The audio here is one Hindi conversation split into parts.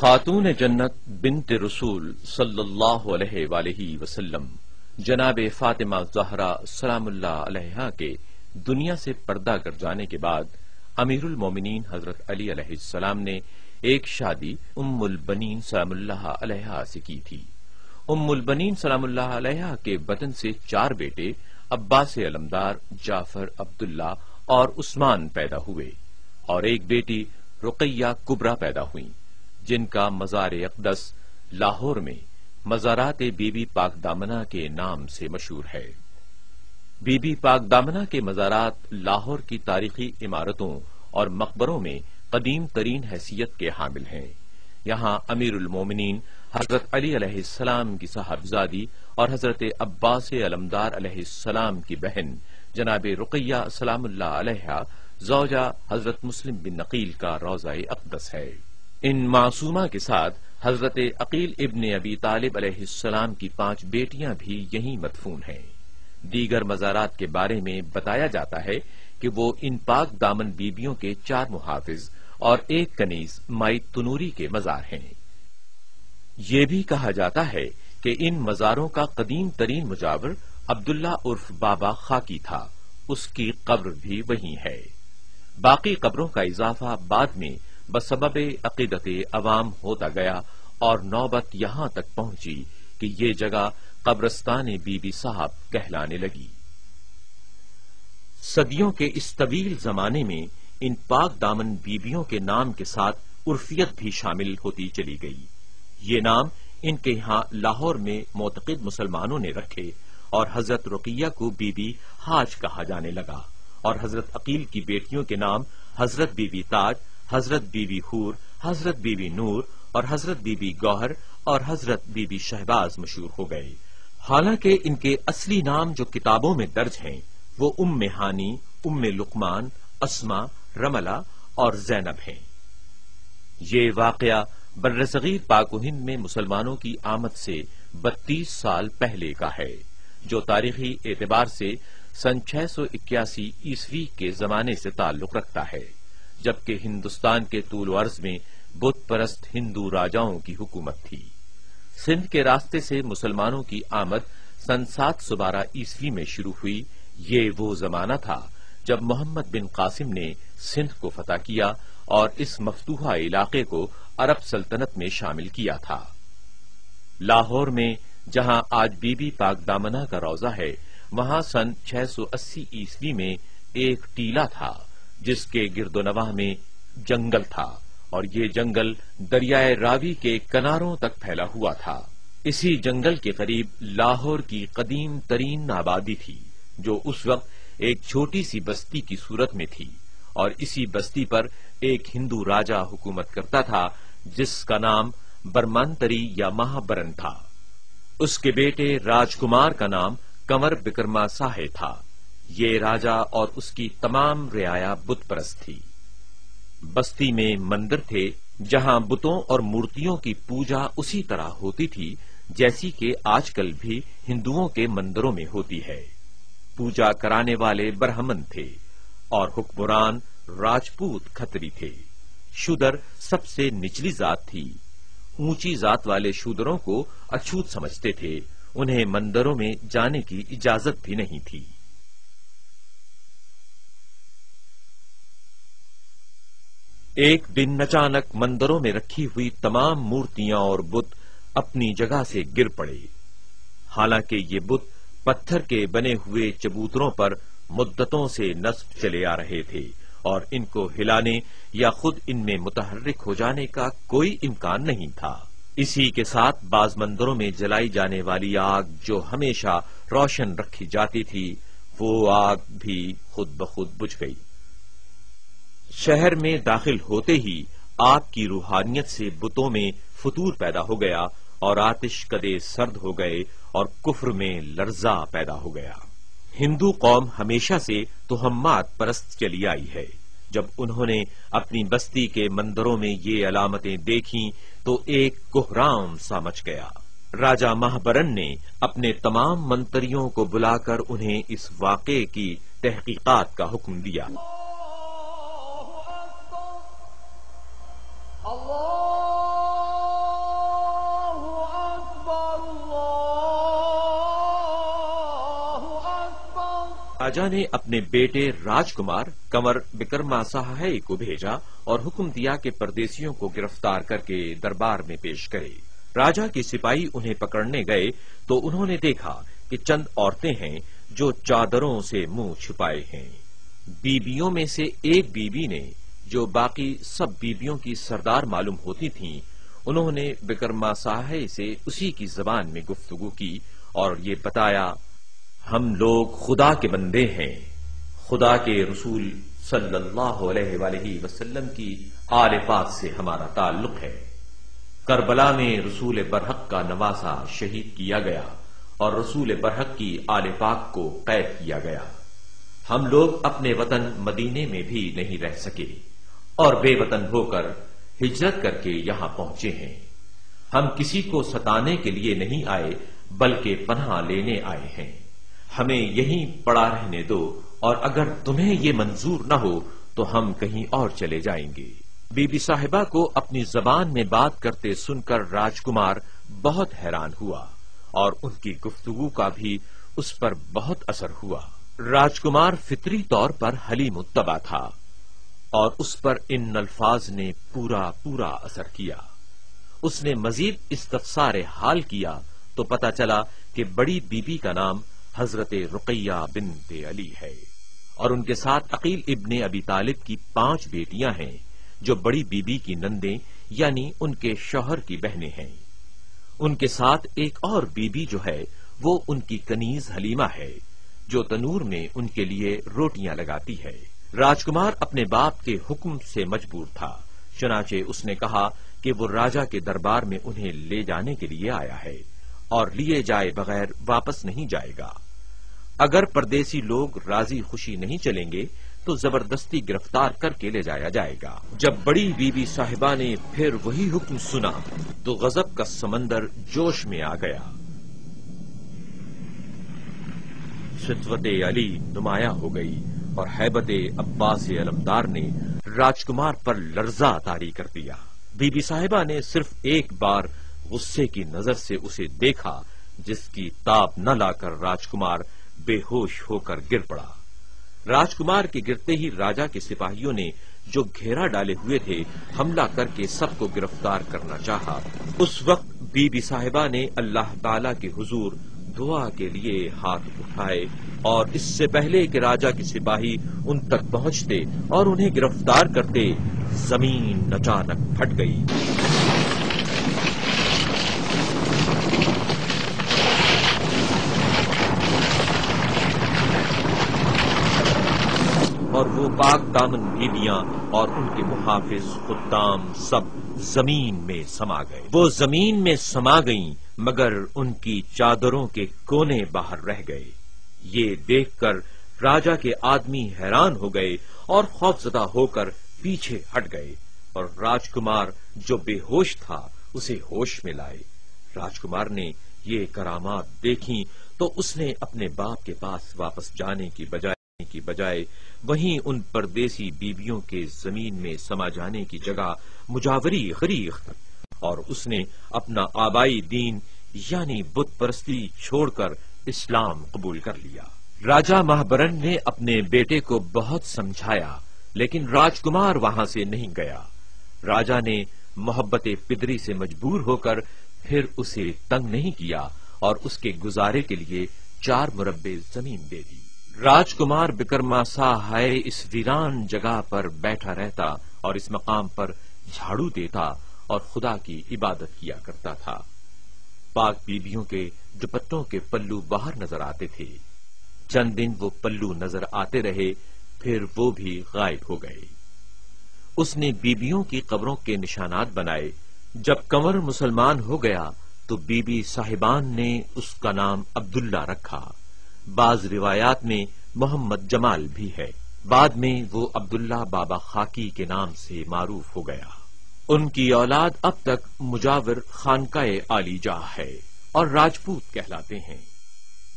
खातून जन्नत बिनत रसूल सल्लल्लाहु जनाब फातिमा जहरा सलामुल्लाह के दुनिया से पर्दा कर जाने के बाद अमीरुल मोमिनीन हज़रत अली अलैहिस्सलाम ने एक शादी उम्मुल बनीन सलामुल्लाह से की थी। उम्मुल बनीन अलैहा के वतन से चार बेटे अब्बास अलमदार, जाफ़र अब्दुल्ला और उस्मान पैदा हुए और एक बेटी रुकैया कुबरा पैदा हुई, जिनका मजार अकदस लाहौर में मजारात बीबी पाक दामना के नाम से मशहूर है। बीबी पाक दामना के मजारात लाहौर की तारीखी इमारतों और मकबरों में कदीम तरीन हैसियत के हामिल हैं। यहाँ अमीरुल मोमिनीन हज़रत अली की साहबजादी और हज़रत अब्बास अलमदार की बहन, जनाब रुकैया अलैहा, जौजा हज़रत मुस्लिम बिन नकील का रोजा अकदस है। इन मासूमा के साथ हज़रत अकील इब्न अबी तालिब अलैहिस्सलाम की पाँच बेटियाँ भी यहीं मदफून हैं। दीगर मजारात के बारे में बताया जाता है कि वो इन पाक दामन बीबियों के चार मुहाफिज और एक कनीज माई तनूरी के मजार हैं। ये भी कहा जाता है कि इन मजारों का कदीम तरीन मुजावर अब्दुल्ला उर्फ़ बाबा खाकी था। उसकी कब्र भी वहीं है। बाकी कब्रों का इजाफा बाद में बसबब अकीदत अवाम होता गया और नौबत यहाँ तक पहुँची कि ये जगह कब्रस्तान बीबी साहब कहलाने लगी। सदियों के इस तवील जमाने में इन पाक दामन बीबियों के नाम के साथ उर्फियत भी शामिल होती चली गई। ये नाम इनके यहाँ लाहौर में मोतकद मुसलमानों ने रखे और हज़रत रुकिया को बीबी हाज कहा जाने लगा और हज़रत अकील की बेटियों के नाम हज़रत बीबी ताज, हज़रत बीबी हूर, हज़रत बीबी नूर और हज़रत बीबी गौहर और हज़रत बीबी शहबाज मशहूर हो गए। हालाँकि इनके असली नाम जो किताबों में दर्ज हैं, वो उम्म हानी, उम्म लुकमान, असमा, रमला और जैनब हैं। ये वाकया बर्रसगीर पाकुहिंद में मुसलमानों की आमद से बत्तीस साल पहले का है, जो तारीखी एतबार से सन छह सौ इक्यासी ईस्वी के जमाने से ताल्लुक रखता है, जबकि हिंदुस्तान के तूल अर्ज़ में बुत परस्त हिंदू राजाओं की हुकूमत थी। सिंध के रास्ते से मुसलमानों की आमद सन सात सौ बारह ईस्वी में शुरू हुई। ये वो जमाना था जब मोहम्मद बिन कासिम ने सिंध को फतह किया और इस मफतूहा इलाके को अरब सल्तनत में शामिल किया था। लाहौर में, जहाँ आज बीबी पाक दामना का रौजा है, वहाँ सन 680 ईस्वी में एक टीला था, जिसके गिरदोनवाह में जंगल था, और ये जंगल दरियाए रावी के किनारों तक फैला हुआ था। इसी जंगल के करीब लाहौर की कदीम तरीन आबादी थी, जो उस वक्त एक छोटी सी बस्ती की सूरत में थी। और इसी बस्ती पर एक हिंदू राजा हुकूमत करता था, जिसका नाम बरमांतरी या महाबरन था। उसके बेटे राजकुमार का नाम कंवर बिकरमा साहे था। ये राजा और उसकी तमाम रियाया बुत परस्त थी। बस्ती में मंदिर थे, जहाँ बुतों और मूर्तियों की पूजा उसी तरह होती थी, जैसी कि आजकल भी हिंदुओं के मंदिरों में होती है। पूजा कराने वाले ब्राह्मण थे। और हुक्मरान राजपूत खतरी थे। शूदर सबसे निचली जात थी। ऊँची जात वाले शूदरों को अछूत समझते थे। उन्हें मंदिरों में जाने की इजाज़त भी नहीं थी। एक दिन अचानक मंदिरों में रखी हुई तमाम मूर्तियाँ और बुत अपनी जगह से गिर पड़े। हालाँकि ये बुत पत्थर के बने हुए चबूतरों पर मुद्दतों से नस्ब चले आ रहे थे और इनको हिलाने या खुद इनमें मुतहरिक हो जाने का कोई इम्कान नहीं था। इसी के साथ बाज मंदिरों में जलाई जाने वाली आग जो हमेशा रोशन रखी जाती थी, वो आग भी खुद ब खुद बुझ गई। शहर में दाखिल होते ही आग की रूहानियत से बुतों में फतूर पैदा हो गया और आतिश कदे सर्द हो गए और कुफर में लर्जा पैदा हो गया। हिंदू कौम हमेशा से तोहम्मात परस्त चली आई है। जब उन्होंने अपनी बस्ती के मंदिरों में ये अलामतें देखी तो एक कोहराम सा मच गया। राजा महाबरन ने अपने तमाम मंत्रियों को बुलाकर उन्हें इस वाक़े की तहकीकात का हुक्म दिया। राजा ने अपने बेटे राजकुमार कंवर बिकरमा साहे को भेजा और हुक्म दिया कि परदेशियों को गिरफ़्तार करके दरबार में पेश करे। राजा के सिपाही उन्हें पकड़ने गए तो उन्होंने देखा कि चंद औरतें हैं जो चादरों से मुँह छुपाए हैं। बीबियों में से एक बीबी ने जो बाकी सब बीबियों की सरदार मालूम होती थीं, उन्होंने बिकरमा साहे से उसी की जबान में गुफ्तगु की और ये बताया हम लोग खुदा के बंदे हैं। खुदा के रसूल सल्लल्लाहु वसल्लम की आल पाक से हमारा ताल्लुक है। करबला में रसूल बरहक का नवासा शहीद किया गया और रसूल बरहक की आल पाक को कैद किया गया। हम लोग अपने वतन मदीने में भी नहीं रह सके और बेवतन होकर हिजरत करके यहाँ पहुँचे हैं। हम किसी को सताने के लिए नहीं आए, बल्कि पनाह लेने आए हैं। हमें यहीं पड़ा रहने दो, और अगर तुम्हें ये मंजूर न हो तो हम कहीं और चले जाएँगे। बीबी साहिबा को अपनी जबान में बात करते सुनकर राजकुमार बहुत हैरान हुआ, और उनकी गुफ्तगु का भी उस पर बहुत असर हुआ। राजकुमार फितरी तौर पर हली मुतबा था, और उस पर इन अल्फाज ने पूरा पूरा असर किया। उसने मजीद इस्तफसार हाल किया तो पता चला कि बड़ी बीबी का नाम हज़रत रुकैया बिन अली है। और उनके साथ अकील इब्ने अबी तालिब की पाँच बेटियाँ हैं, जो बड़ी बीबी की नंदे, यानी उनके शौहर की बहनें हैं। उनके साथ एक और बीबी जो है, वो उनकी कनीज हलीमा है, जो तनूर में उनके लिए रोटियाँ लगाती है। राजकुमार अपने बाप के हुक्म से मजबूर था, चुनाचे उसने कहा कि वो राजा के दरबार में उन्हें ले जाने के लिए आया है, और लिए जाए बगैर वापस नहीं जाएगा। अगर परदेसी लोग राज़ी खुशी नहीं चलेंगे तो ज़बरदस्ती गिरफ़्तार करके ले जाया जाएगा। जब बड़ी बीबी साहिबा ने फिर वही हुक्म सुना तो गजब का समंदर जोश में आ गया। शिदवत अली नुमाया हो गई और हैबत अब्बास अलमदार ने राजकुमार पर लर्जा तारी कर दिया। बीबी साहिबा ने सिर्फ़ एक बार गुस्से की नज़र से उसे देखा, जिसकी ताप न लाकर राजकुमार बेहोश होकर गिर पड़ा राजकुमार के गिरते ही राजा के सिपाहियों ने जो घेरा डाले हुए थे, हमला करके सबको गिरफ़्तार करना चाहा। उस वक्त बीबी साहिबा ने अल्लाह ताला के हुजूर दुआ के लिए हाथ उठाए और इससे पहले कि राजा के सिपाही उन तक पहुँचते और उन्हें गिरफ़्तार करते, ज़मीन अचानक फट गई और वो पाक दामन बीबियाँ और उनके मुहाफिज खुदाम सब ज़मीन में समा गए। वो ज़मीन में समा गईं, मगर उनकी चादरों के कोने बाहर रह गए। ये देखकर राजा के आदमी हैरान हो गए और खौफजदा होकर पीछे हट गए और राजकुमार जो बेहोश था, उसे होश में लाए। राजकुमार ने ये करामात देखी तो उसने अपने बाप के पास वापस जाने की बजाय की बजाय वहीं उन परदेसी बीबियों के ज़मीन में समा जाने की जगह मुजावरी खरीद और उसने अपना आबाई दीन, यानी बुत परस्ती छोड़कर इस्लाम कबूल कर लिया। राजा महाबरन ने अपने बेटे को बहुत समझाया, लेकिन राजकुमार वहाँ से नहीं गया। राजा ने मोहब्बत पिदरी से मजबूर होकर फिर उसे तंग नहीं किया और उसके गुजारे के लिए चार मुरब्बे ज़मीन दे दी। राजकुमार बिकरमा हाय इस वीरान जगह पर बैठा रहता और इस मकाम पर झाड़ू देता और खुदा की इबादत किया करता था। पाक बीबियों के दुपट्टों के पल्लू बाहर नज़र आते थे। चंद दिन वो पल्लू नज़र आते रहे, फिर वो भी गायब हो गए। उसने बीबियों की कब्रों के निशानात बनाए। जब कंवर मुसलमान हो गया तो बीबी साहिबान ने उसका नाम अब्दुल्ला रखा। बाज रिवायात में मोहम्मद जमाल भी है। बाद में वो अब्दुल्ला बाबा खाकी के नाम से मारूफ हो गया। उनकी औलाद अब तक मुजावर खानका आलीजा है और राजपूत कहलाते हैं।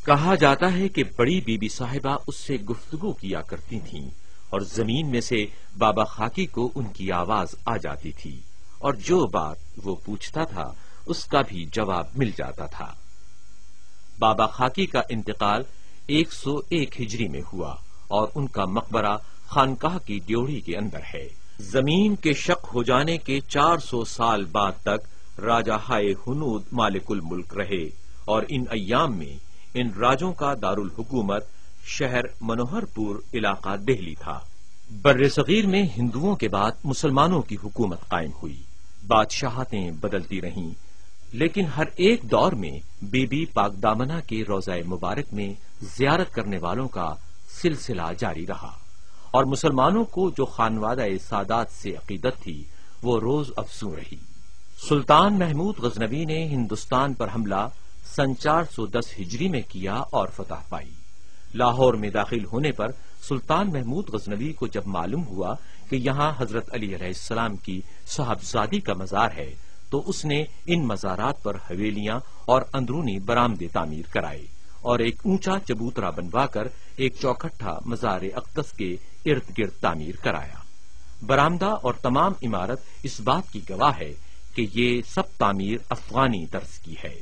कहा जाता है कि बड़ी बीबी साहिबा उससे गुफ्तगु किया करती थीं और ज़मीन में से बाबा खाकी को उनकी आवाज़ आ जाती थी और जो बात वो पूछता था, उसका भी जवाब मिल जाता था। बाबा खाकी का इंतकाल 101 हिजरी में हुआ और उनका मकबरा खानकाह की ड्योढ़ी के अंदर है। ज़मीन के शक हो जाने के 400 साल बाद तक राजा हाय हनूद मालिकुल मुल्क रहे और इन अयाम में इन राजों का दारुल हुकूमत शहर मनोहरपुर इलाका दिल्ली था। बर सगीर में हिंदुओं के बाद मुसलमानों की हुकूमत कायम हुई। बादशाहतें बदलती रहीं। लेकिन हर एक दौर में बीबी पाकदामना के रोजा मुबारक में जियारत करने वालों का सिलसिला जारी रहा। और मुसलमानों को जो खानवादा सादात से अकीदत थी, वो रोज अफसू रही। सुल्तान महमूद गजनबी ने हिंदुस्तान पर हमला सन 410 हिजरी में किया और फतह पाई। लाहौर में दाखिल होने पर सुल्तान महमूद गजनबी को जब मालूम हुआ कि यहाँ हज़रत अली सलाम की साहबजादी का मजार है तो उसने इन मजारात पर हवेलियाँ और अंदरूनी बरामदे तामीर कराए और एक ऊँचा चबूतरा बनवाकर एक चौखट्ठा मजार अकदस के इर्द गिर्द तामीर कराया। बरामदा और तमाम इमारत इस बात की गवाह है कि ये सब तामीर अफगानी तर्ज की है।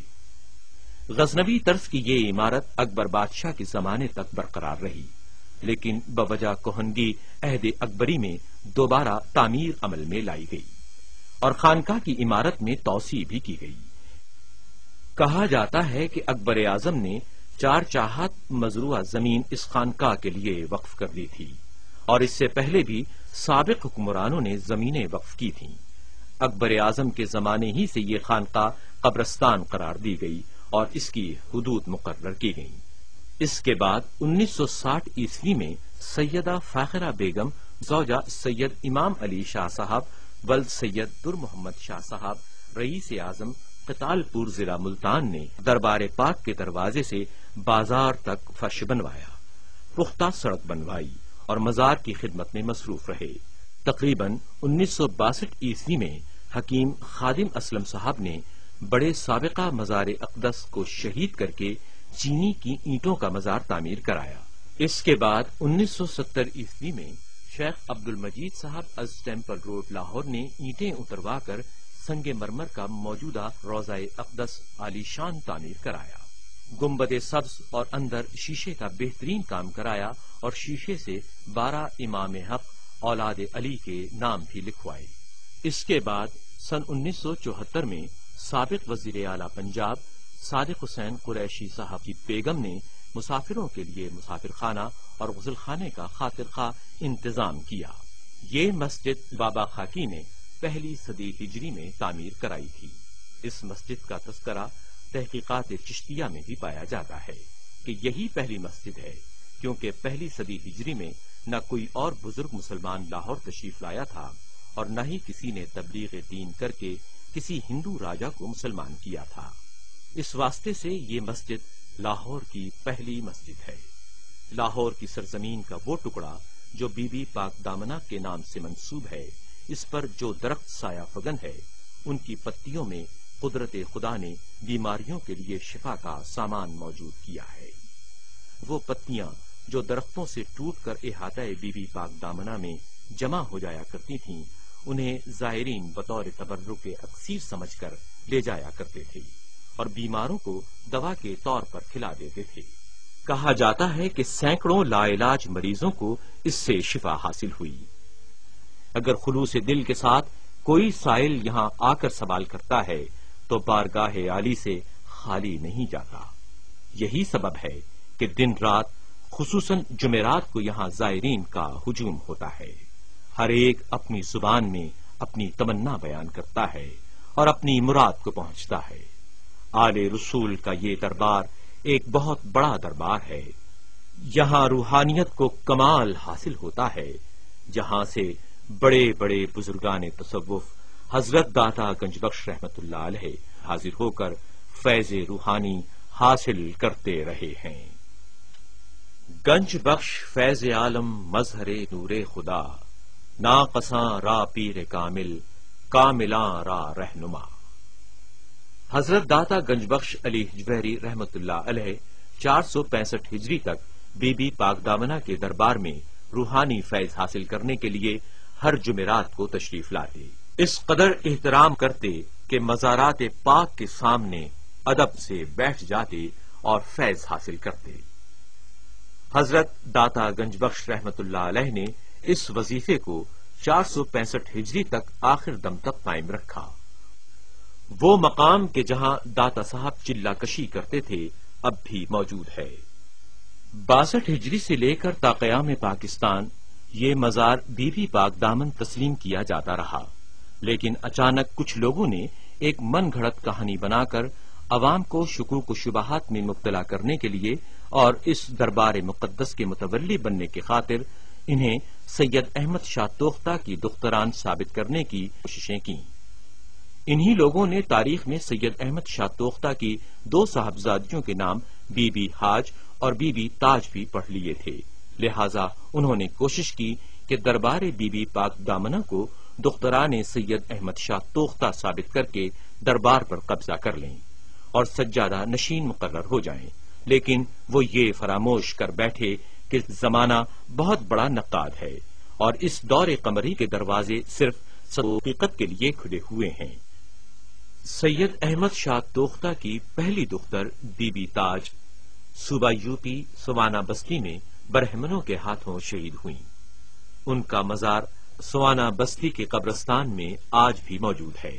गजनबी तर्ज की ये इमारत अकबर बादशाह के जमाने तक बरकरार रही, लेकिन बवजह कोहनगी अहद अकबरी में दोबारा तामीर अमल में लाई गई। और खानका की इमारत में तोसी भी की गई। कहा जाता है कि अकबर आज़म ने चार चाहत मजरुआ ज़मीन इस खानका के लिए वक्फ कर दी थी, और इससे पहले भी सबक हुक्मरानों ने जमीनें वक्फ की थीं। अकबर आज़म के जमाने ही से ये खानका कब्रस्तान करार दी गई और इसकी हदूद मुकर्र की गई। इसके बाद 1960 ईस्वी में सैयदा फाखरा बेगम, जौजा सैयद इमाम अली शाह साहब वल्द सैयद दुर मोहम्मद शाह साहब, रईस आज़म, कतालपुर जिला मुल्तान ने दरबार पाक के दरवाजे से बाज़ार तक फर्श बनवाया। पुख्ता सड़क बनवाई और मजार की खिदमत में मसरूफ रहे। तकरीबन उन्नीस सौ बासठ ईस्वी में हकीम खादिम असलम साहब ने बड़े सबका मजार अकदस को शहीद करके चीनी की ईंटों का मजार तामीर कराया। इसके बाद 1970 ईस्वी में शेख अब्दुल मजीद साहब अज टेंपल रोड लाहौर ने ईंटें उतरवा कर संगे मरमर का मौजूदा रोजा अकदस आलीशान तामीर कराया। गुंबद सब्ज और अंदर शीशे का बेहतरीन काम कराया और शीशे से बारह इमाम हक औलाद अली के नाम भी लिखवाए। इसके बाद सन 1974 में सबक वज़ीर आला पंजाब सादिक हुसैन कुरैशी साहब की बेगम ने मुसाफिरों के लिए मुसाफिर खाना और गुजल खाने का खातिर खा इंतज़ाम किया। ये मस्जिद बाबा खाकी ने पहली सदी हिजरी में तामीर कराई थी। इस मस्जिद का तस्करा तहकीकत चिश्तिया में भी पाया जाता है कि यही पहली मस्जिद है, क्योंकि पहली सदी हिजरी में न कोई और बुज़ुर्ग मुसलमान लाहौर तशरीफ़ लाया था और न ही किसी ने तबलीग दीन करके किसी हिंदू राजा को मुसलमान किया था। इस वास्ते से ये मस्जिद लाहौर की पहली मस्जिद है। लाहौर की सरजमीन का वो टुकड़ा जो बीबी पाक दामना के नाम से मंसूब है इस पर जो दरख्त साया फगन है उनकी पत्तियों में कुदरत खुदा ने बीमारियों के लिए शिफा का सामान मौजूद किया है। वो पत्तियाँ जो दरख्तों से टूटकर अहाता बीबी पाक दामना में जमा हो जाया करती थीं, उन्हें जायरीन बतौर तबर्रुक अक्सीर समझकर ले जाया करते थे। और बीमारों को दवा के तौर पर खिला देते थे। कहा जाता है कि सैकड़ों लाइलाज मरीजों को इससे शिफा हासिल हुई। अगर खुलूस दिल के साथ कोई साइल यहाँ आकर सवाल करता है तो बारगाह आली से खाली नहीं जाता। यही सबब है कि दिन रात खसूसन जुमेरात को यहाँ जायरीन का हुजूम होता है। हर एक अपनी ज़ुबान में अपनी तमन्ना बयान करता है और अपनी मुराद को पहुँचता है। आले रसूल का ये दरबार एक बहुत बड़ा दरबार है। यहाँ रूहानियत को कमाल हासिल होता है, जहाँ से बड़े बड़े बुजुर्गान तसवुफ हज़रत दाता गंजबख्श रहमत हाजिर होकर फैज रूहानी हासिल करते रहे हैं। गंज बख्श फैज आलम मजहरे नूरे खुदा ना कसा रा पीर कामिल, कामिला रा रहनुमा। हज़रत दाता गंजबख्श अली हिजबहरी रहमतुल्लाह अलैह, चार सौ पैंसठ हिजरी तक बीबी पाकदामना के दरबार में रूहानी फैज हासिल करने के लिए हर जुमेरात को तशरीफ़ लाते। इस कदर एहतराम करते कि मजारात पाक के सामने अदब से बैठ जाते और फैज हासिल करते। हज़रत दाता गंजबख्श अलैह ने इस वजीफे को चार सौ पैंसठ हिजरी तक आखिर दम तक कायम रखा। वो मकाम के जहाँ दाता साहब चिल्ला कशी करते थे, अब भी मौजूद है। बासठ हिजरी से लेकर ताकयाम पाकिस्तान, ये मजार बीबी पाक दामन तस्लीम किया जाता रहा। लेकिन अचानक कुछ लोगों ने एक मन घड़त कहानी बनाकर अवाम को शुकूक शुबाहत में मुबतला करने के लिए और इस दरबार मुकदस के मुतवली बनने की खातिर इन्हें सैयद अहमद शाह तोख्ता की दुख्तरान साबित करने की कोशिशें की। इन्हीं लोगों ने तारीख में सैयद अहमद शाह तोख्ता की दो साहबजादियों के नाम बीबी हाज और बीबी ताज भी पढ़ लिए थे। लिहाजा उन्होंने कोशिश की कि दरबार बीबी पाक दामना को दुख्तरान सैयद अहमद शाह तोख्ता साबित करके दरबार पर कब्जा कर लें और सज्जादा नशीन मुकर्र हो जाएँ। लेकिन वो ये फरामोश कर बैठे कि जमाना बहुत बड़ा नकाद है और इस दौरे कमरी के दरवाजे सिर्फ़ सदीकत के लिए खुले हुए हैं। सैयद अहमद शाह तोख्ता की पहली दुख्तर, बीबी ताज। सूबा यूपी, सुवाना बस्ती में बरहमनों के हाथों शहीद हुई। उनका मजार सुवाना बस्ती के कब्रस्तान में आज भी मौजूद है।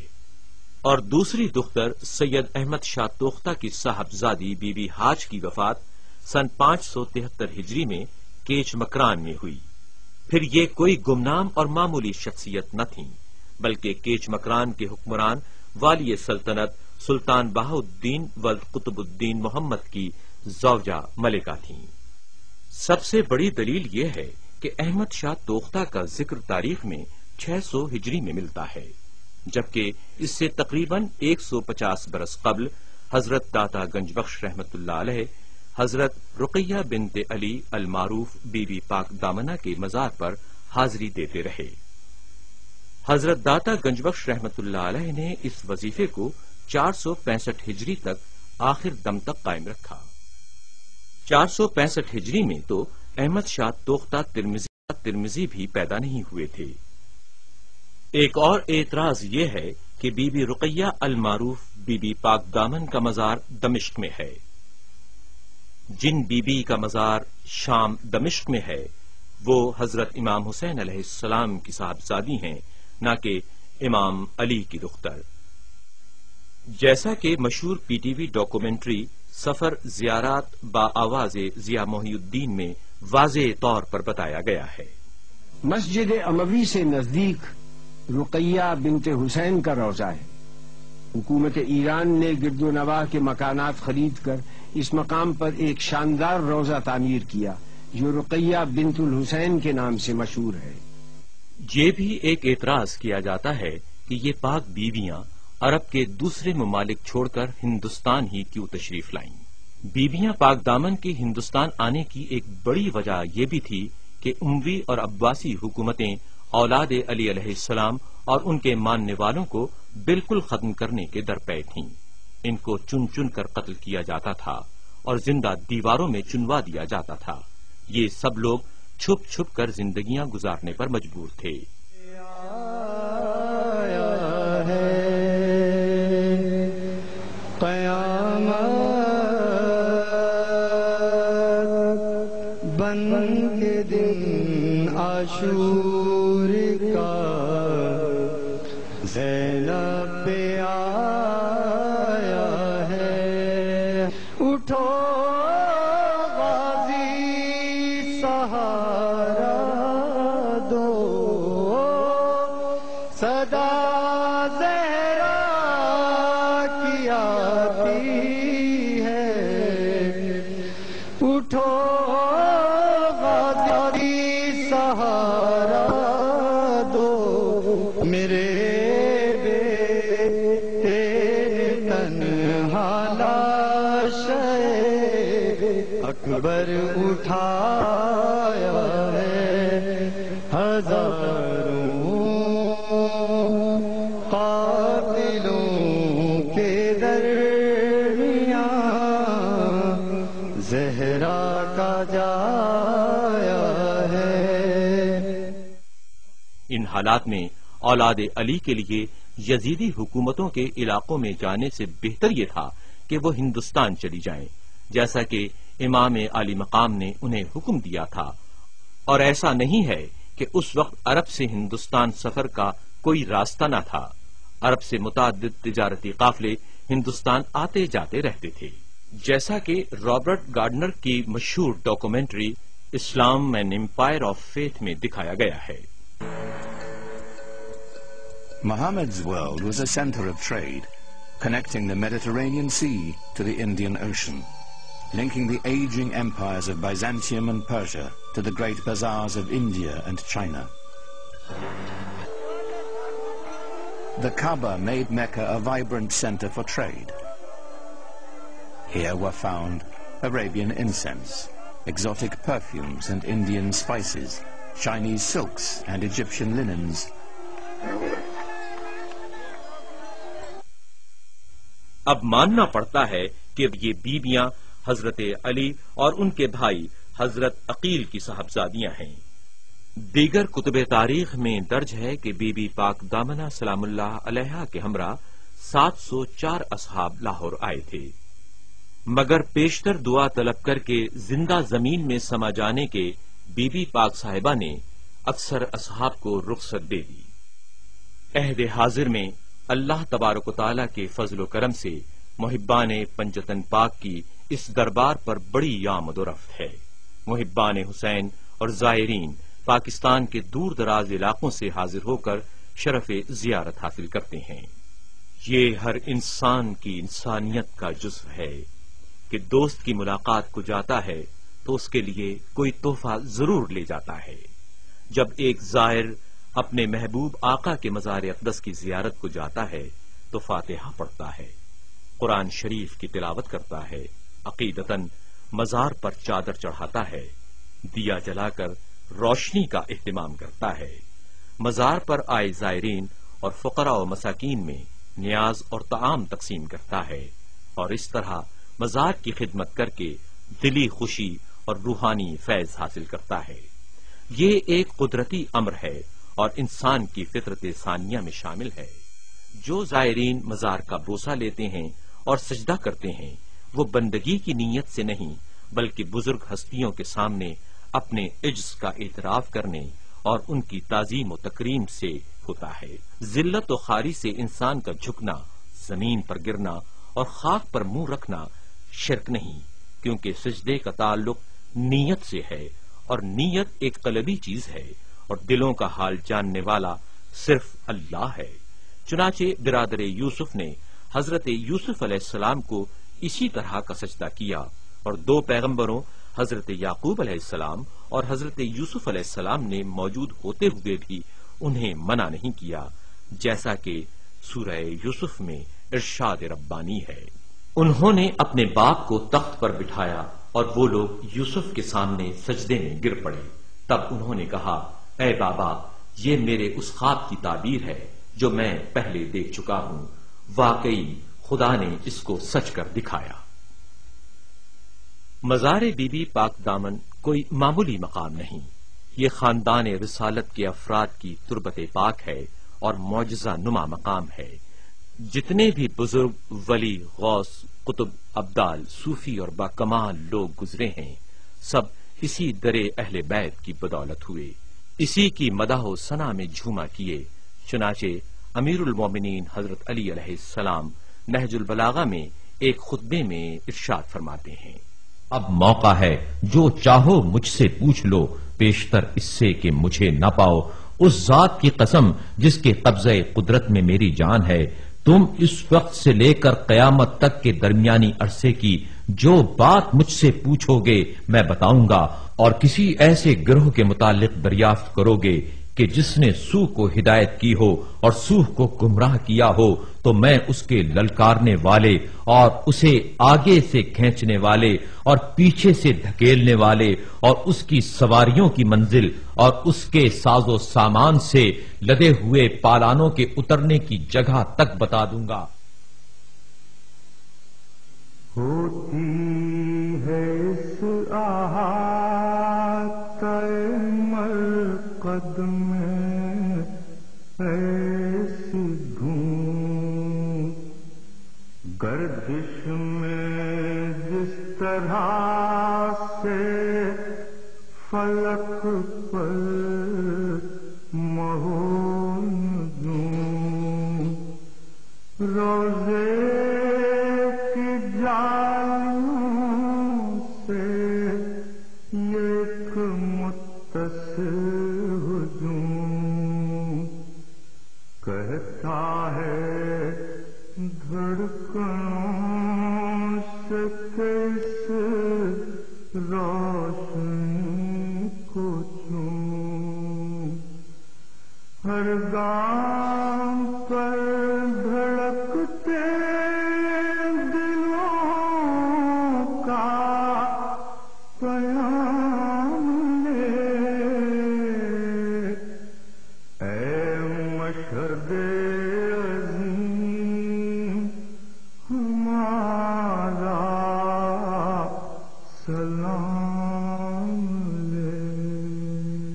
और दूसरी दुख्तर, सैयद अहमद शाह तोख्ता की साहबजादी बीबी हाज की वफात सन पाँच सौ तिहत्तर हिजरी में केच मकरान में हुई। फिर ये कोई गुमनाम और मामूली शख्सियत न थी, बल्कि केच मकरान के हुक्मरान वाली सल्तनत सुल्तान बाहुद्दीन वल कुतुबुद्दीन मोहम्मद की जौजा मलिका थी। सबसे बड़ी दलील यह है कि अहमद शाह तोख्ता का ज़िक्र तारीख में 600 हिजरी में मिलता है, जबकि इससे तकरीबन 150 बरस कबल हज़रत दाता गंजबख्श अलैह, हज़रत रुकैया बिनते अली अल मारूफ बीबी पाक दामना के मजार पर हाजिरी देते रहे। हज़रत दाता गंजबख्श रहमतुल्लाह ने इस वजीफे को चार सौ पैंसठ हिजरी तक आखिर दम तक कायम रखा। चार सौ पैंसठ हिजरी में तो अहमद शाह तोख्ता तिरमिजी तिरमिजी भी पैदा नहीं हुए थे। एक और एतराज़ ये है कि बीबी रुकैया अल मारूफ बीबी पाक दामन का मजार दमिश्क में है। जिन बीबी का मजार शाम दमिश्क में है, वो हज़रत इमाम हुसैन अलैहिस्सलाम की साहबजादी हैं। न कि इमाम अली की दुख्तर। जैसा कि मशहूर पीटीवी डॉक्यूमेंट्री सफ़र जियारात बा आवाज़ जिया मोहिउद्दीन में वाज तौर पर बताया गया है। मस्जिद अमवी से नज़दीक रुकैया बिनते हुसैन का रोजा है। हुकूमत ईरान ने गिरदो नवाह के मकानात खरीद कर इस मकाम पर एक शानदार रोजा तामीर किया, जो रुकैया बिनतुल हुसैन के नाम से मशहूर है। ये भी एक एतराज़ किया जाता है कि ये पाक बीवियाँ अरब के दूसरे ममालिक छोड़कर हिंदुस्तान ही क्यों तशरीफ़ लाईं? बीबियाँ पाक दामन के हिंदुस्तान आने की एक बड़ी वजह यह भी थी कि उमवी और अब्बासी हुकूमतें औलाद अली अलैहिस्सलाम और उनके मानने वालों को बिल्कुल खत्म करने के दरपे थीं। इनको चुन चुन कर कत्ल किया जाता था और ज़िंदा दीवारों में चुनवा दिया जाता था। ये सब लोग छुप छुप कर जिंदगियाँ गुजारने पर मजबूर थे। आशूर अकबर उठाया है हज़ारों कातिलों के जहरा का जाया है इन हालात में औलाद अली के लिए यजीदी हुकूमतों के इलाकों में जाने से बेहतर ये था कि वो हिंदुस्तान चली जाएँ। जैसा कि इमाम अली मकाम ने उन्हें हुक्म दिया था। और ऐसा नहीं है कि उस वक्त अरब से हिंदुस्तान सफ़र का कोई रास्ता न था। अरब से मुताद तजारती काफले हिंदुस्तान आते जाते रहते थे। जैसा कि रॉबर्ट गार्डनर की मशहूर documentary Islam and empire of faith में दिखाया गया है। Muhammad's world was a center of trade, connecting the Mediterranean Sea to the Indian Ocean, linking the aging empires of Byzantium and Persia to the great bazaars of India and China. The Kaaba made Mecca a vibrant center for trade. Here were found Arabian incense, exotic perfumes and Indian spices, Chinese silks and Egyptian linens. अब मानना पड़ता है कि ये बीबियां हज़रत अली और उनके भाई हज़रत अकील की साहबजादियाँ हैं। दीगर कुतुब तारीख में दर्ज है कि बीबी पाक दामना सलामुल्लाह के हमरा 704 असहाब लाहौर आए थे। मगर पेशतर दुआ तलब करके ज़िंदा ज़मीन में समा जाने के बीबी पाक साहिबा ने अक्सर असहाब को रुखसत दे दी। अहद हाजिर में अल्लाह तबारक के फजल करम से ने पंजतन पाक की इस दरबार पर बड़ी यामदरफ्त है। मुहिबान हुसैन और जायरीन पाकिस्तान के दूर दराज इलाकों से हाजिर होकर शरफ जियारत हासिल करते हैं। ये हर इंसान की इंसानियत का जुज्व है कि दोस्त की मुलाकात को जाता है तो उसके लिए कोई तोहफा ज़रूर ले जाता है। जब एक जायर अपने महबूब आका के मजार अकदस की जियारत को जाता है तो फातिहा पढ़ता है, कुरान शरीफ की तिलावत करता है अकीदतन मजार पर चादर चढ़ाता है, दिया जलाकर रोशनी का अहतमाम करता है। मजार पर आए जायरीन और फकरा व मसाकिन में न्याज और तमाम तकसीम करता है और इस तरह मजार की खिदमत करके दिली खुशी और रूहानी फैज हासिल करता है। ये एक कुदरती अमर है और इंसान की फितरत सानिया में शामिल है। जो जायरीन मजार का बोसा लेते हैं और सजदा करते हैं वो बंदगी की नीयत से नहीं, बल्कि बुज़ुर्ग हस्तियों के सामने अपने इज्ज का एतराफ करने और उनकी ताजीम व तकरीम से होता है। जिल्लत व खारी से इंसान का झुकना, ज़मीन पर गिरना और खाक पर मुँह रखना शिरक नहीं, क्योंकि सजदे का ताल्लुक नीयत से है और नीयत एक कलबी चीज़ है और दिलों का हाल जानने वाला सिर्फ़ अल्लाह है। चुनाचे बिरादर यूसुफ ने हज़रत यूसुफ अलैहिस्सलाम को इसी तरह का सजदा किया और दो पैगंबरों, हज़रत याकूब अलैहिस्सलाम और हज़रत यूसुफ अलैहिस्सलाम ने मौजूद होते हुए भी उन्हें मना नहीं किया, जैसा कि सूरह यूसुफ में इरशाद रब्बानी है। उन्होंने अपने बाप को तख्त पर बिठाया और वो लोग यूसुफ के सामने सजदे में गिर पड़े। तब उन्होंने कहा ए बाबा, ये मेरे उस ख्वाब की ताबीर है, जो मैं पहले देख चुका हूँ। वाकई खुदा ने इसको सच कर दिखाया। मजार बीबी पाक दामन कोई मामूली मकाम नहीं। ये खानदान रिसालत के अफराद की तुरबत पाक है और मुआजा नुमा मकाम है। जितने भी बुज़ुर्ग, वली, गौस, कुतुब, अब्दाल, सूफी और बाकमाल लोग गुजरे हैं, सब इसी दरे अहले बैत की बदौलत हुए। इसी की मदाह सना में झूमा किए, चुनाचे अमीरुल मोमिनीन हज़रत अली सलाम नहजुल बलागा में एक खुतबे में इर्शाद फरमाते हैं। अब मौका है, जो चाहो मुझसे पूछ लो, पेशतर इससे कि मुझे न पाओ। उस जात की कसम जिसके कब्जे कुदरत में मेरी जान है, तुम इस वक्त से लेकर कयामत तक के दरमियानी अरसे की जो बात मुझसे पूछोगे, मैं बताऊँगा, और किसी ऐसे ग्रोह के मुतालिक दरियाफ्त करोगे कि जिसने सूह को हिदायत की हो और सूह को गुमराह किया हो तो मैं उसके ललकारने वाले और उसे आगे से खींचने वाले और पीछे से धकेलने वाले और उसकी सवारियों की मंजिल और उसके साजो सामान से लदे हुए पालानों के उतरने की जगह तक बता दूँगा। होती है इस कदम ऐसी धूम गर्दिश में जिस तरह से फलक पल